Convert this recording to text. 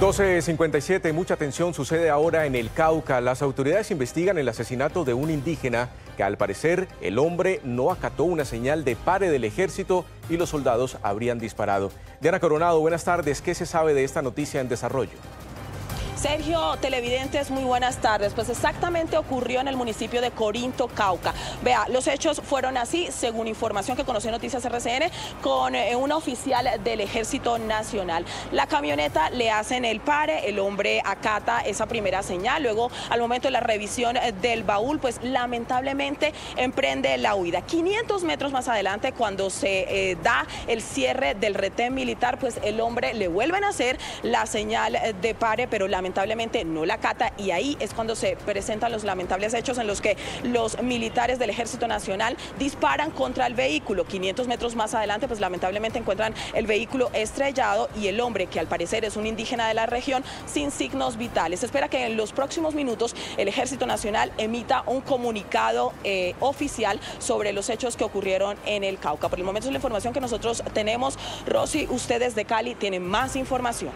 12.57, mucha atención sucede ahora en el Cauca. Las autoridades investigan el asesinato de un indígena que al parecer el hombre no acató una señal de pare del ejército y los soldados habrían disparado. Diana Coronado, buenas tardes. ¿Qué se sabe de esta noticia en desarrollo? Sergio, televidentes, muy buenas tardes. Pues exactamente ocurrió en el municipio de Corinto, Cauca. Vea, los hechos fueron así, según información que conoció Noticias RCN, con eh, una oficial del Ejército Nacional. La camioneta le hacen el pare, el hombre acata esa primera señal, luego al momento de la revisión eh, del baúl, pues lamentablemente emprende la huida. 500 metros más adelante, cuando se eh, da el cierre del retén militar, pues el hombre le vuelven a hacer la señal de pare, pero lamentablemente lamentablemente no la cata y ahí es cuando se presentan los lamentables hechos en los que los militares del Ejército Nacional disparan contra el vehículo. 500 metros más adelante, pues lamentablemente encuentran el vehículo estrellado y el hombre, que al parecer es un indígena de la región, sin signos vitales. Se espera que en los próximos minutos el Ejército Nacional emita un comunicado eh, oficial sobre los hechos que ocurrieron en el Cauca. Por el momento es la información que nosotros tenemos. Rosy, ustedes de Cali tienen más información.